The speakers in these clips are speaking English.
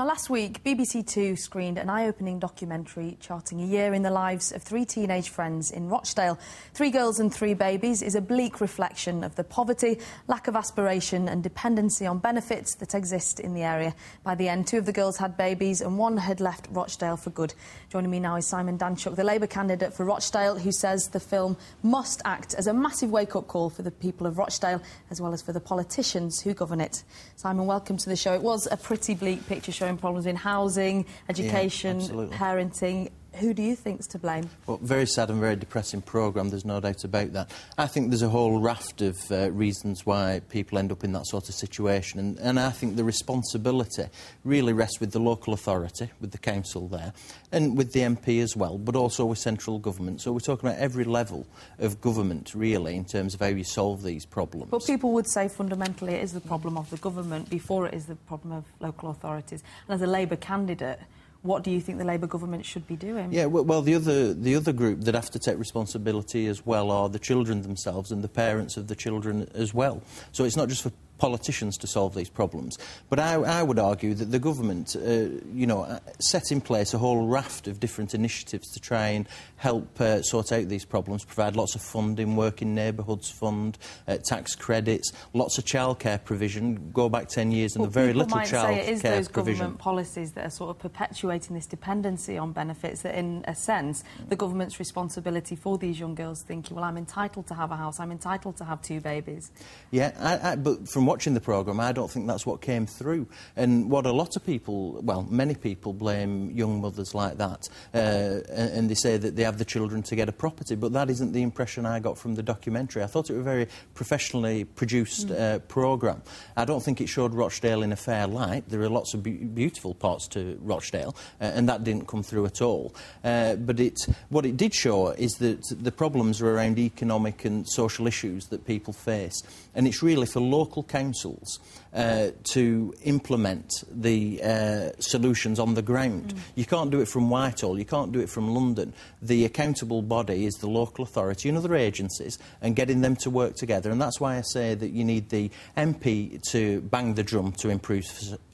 Now, last week, BBC Two screened an eye opening documentary charting a year in the lives of three teenage friends in Rochdale. Three girls and three babies is a bleak reflection of the poverty, lack of aspiration, and dependency on benefits that exist in the area. By the end, two of the girls had babies and one had left Rochdale for good. Joining me now is Simon Danczuk, the Labour candidate for Rochdale, who says the film must act as a massive wake up call for the people of Rochdale as well as for the politicians who govern it. Simon, welcome to the show. It was a pretty bleak picture showing problems in housing, education, yeah, parenting. Who do you think's to blame? Well, very sad and very depressing programme, there's no doubt about that. I think there's a whole raft of uh, reasons why people end up in that sort of situation, and, and I think the responsibility really rests with the local authority, with the council there, and with the MP as well, but also with central government. So we're talking about every level of government, really, in terms of how you solve these problems. But people would say fundamentally it is the problem of the government before it is the problem of local authorities. And as a Labour candidate, what do you think the Labour government should be doing? Yeah, well, the other the other group that have to take responsibility as well are the children themselves and the parents of the children as well. So it's not just for politicians to solve these problems. But I, I would argue that the government, uh, you know, uh, set in place a whole raft of different initiatives to try and help uh, sort out these problems, provide lots of funding, working neighbourhoods fund, uh, tax credits, lots of childcare provision, go back 10 years and well, the very little childcare provision. it is those provision. government policies that are sort of perpetuating this dependency on benefits that, in a sense, the government's responsibility for these young girls thinking, well, I'm entitled to have a house, I'm entitled to have two babies. Yeah, I, I, but from watching the programme, I don't think that's what came through. And what a lot of people, well, many people blame young mothers like that, uh, and they say that they have the children to get a property, but that isn't the impression I got from the documentary. I thought it was a very professionally produced mm. uh, programme. I don't think it showed Rochdale in a fair light. There are lots of be beautiful parts to Rochdale, uh, and that didn't come through at all. Uh, but it, what it did show is that the problems are around economic and social issues that people face, and it's really for local councils councils uh, to implement the uh, solutions on the ground. Mm. You can't do it from Whitehall, you can't do it from London. The accountable body is the local authority and other agencies and getting them to work together. And that's why I say that you need the MP to bang the drum to improve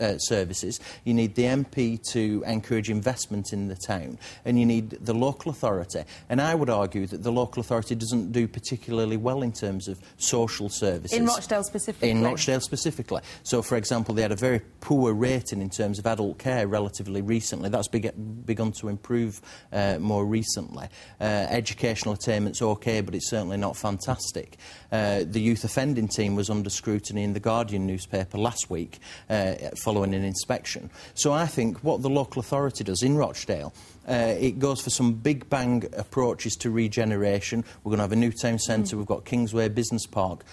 uh, services, you need the MP to encourage investment in the town, and you need the local authority. And I would argue that the local authority doesn't do particularly well in terms of social services. In Rochdale specifically? In Rochdale specifically. So, for example, they had a very poor rating in terms of adult care relatively recently. That's begun to improve uh, more recently. Uh, educational attainment's okay, but it's certainly not fantastic. Uh, the youth offending team was under scrutiny in the Guardian newspaper last week uh, following an inspection. So I think what the local authority does in Rochdale uh, it goes for some big bang approaches to regeneration. We're going to have a new town centre, mm. we've got Kingsway Business Park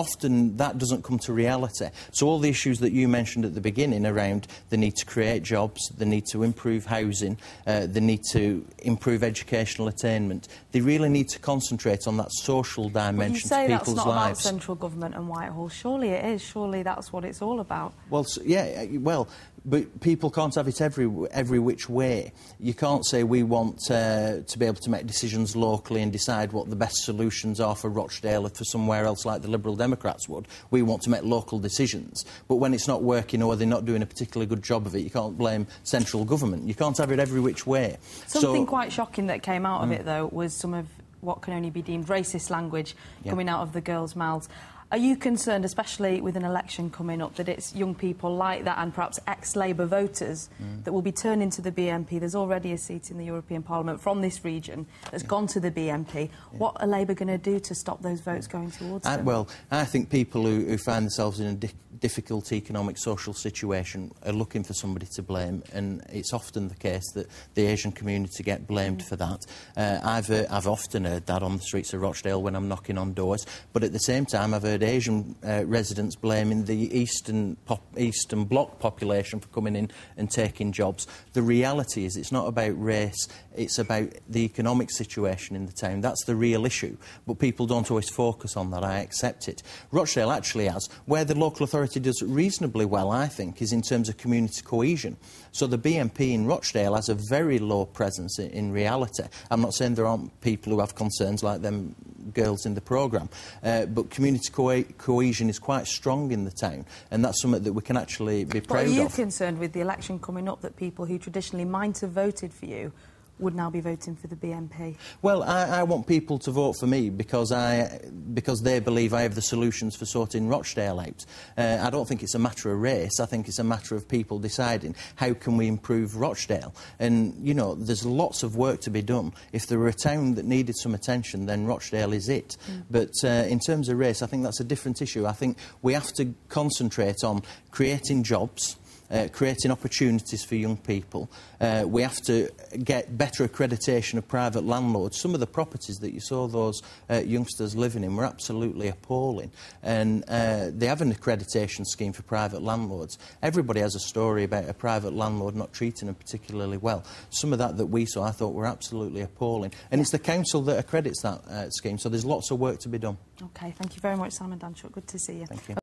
often that doesn't come to reality. So all the issues that you mentioned at the beginning around the need to create jobs, the need to improve housing, uh, the need to improve educational attainment, they really need to concentrate on that social dimension to people's lives. that's not about central government and Whitehall. Surely it is. Surely that's what it's all about. Well, so, yeah, uh, well, but people can't have it every, every which way. You can't say we want uh, to be able to make decisions locally and decide what the best solutions are for Rochdale or for somewhere else like the Liberal Democrats would. We want to make local decisions. But when it's not working or they're not doing a particularly good job of it, you can't blame central government. You can't have it every which way. Something so, quite shocking that came out of mm. it, though, was some of what can only be deemed racist language yeah. coming out of the girls' mouths. Are you concerned, especially with an election coming up, that it's young people like that and perhaps ex-Labour voters mm. that will be turning to the BNP? There's already a seat in the European Parliament from this region that's yeah. gone to the BNP. Yeah. What are Labour going to do to stop those votes going towards I, them? Well, I think people who, who find themselves in a difficult economic social situation are looking for somebody to blame, and it's often the case that the Asian community get blamed mm. for that. Uh, I've, uh, I've often heard that on the streets of Rochdale when I'm knocking on doors, but at the same time I've heard Asian uh, residents blaming the Eastern, pop Eastern Bloc population for coming in and taking jobs. The reality is it's not about race, it's about the economic situation in the town. That's the real issue. But people don't always focus on that. I accept it. Rochdale actually has, where the local authority does reasonably well, I think, is in terms of community cohesion. So the BNP in Rochdale has a very low presence in, in reality. I'm not saying there aren't people who have concerns like them girls in the programme. Uh, but community co cohesion is quite strong in the town, and that's something that we can actually be but proud of. are you of. concerned with the election coming up that people who traditionally might have voted for you would now be voting for the BNP? Well, I, I want people to vote for me because, I, because they believe I have the solutions for sorting Rochdale out. Uh, I don't think it's a matter of race. I think it's a matter of people deciding how can we improve Rochdale. And, you know, there's lots of work to be done. If there were a town that needed some attention, then Rochdale is it. Mm. But uh, in terms of race, I think that's a different issue. I think we have to concentrate on creating jobs, uh, creating opportunities for young people. Uh, we have to get better accreditation of private landlords. Some of the properties that you saw those uh, youngsters living in were absolutely appalling. And uh, they have an accreditation scheme for private landlords. Everybody has a story about a private landlord not treating them particularly well. Some of that that we saw I thought were absolutely appalling. And it's the council that accredits that uh, scheme, so there's lots of work to be done. OK, thank you very much, Simon Danczuk. Good to see you. Thank you.